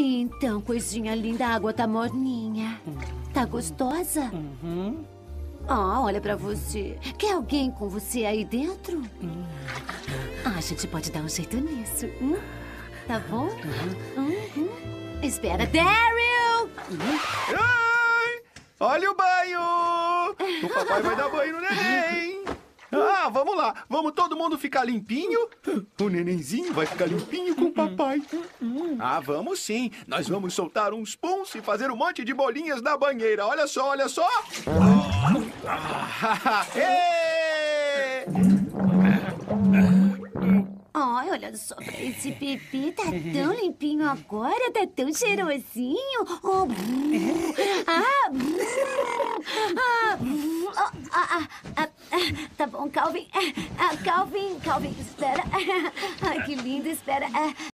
Então, coisinha linda, a água tá morninha. Tá gostosa? Uhum. Ah, olha pra você. Quer alguém com você aí dentro? Ah, a gente pode dar um jeito nisso. hum? Tá bom? Uhum. Espera, Daryl! Ai, olha o banho! O papai vai dar banho no neném! Ah, vamos lá. Vamos todo mundo ficar limpinho? O nenenzinho vai ficar limpinho com o papai. Ah, vamos sim. Nós vamos soltar uns puns e fazer um monte de bolinhas na banheira. Olha só, olha só. Ai, olha só pra esse pipi. Tá tão limpinho agora, tá tão cheirosinho. Oh, brum. ah, brum. ah, brum. Ah, ah, ah, ah. Tá bom, Calvin. Ah, Calvin, Calvin, espera. Ai, que lindo, espera. Ah,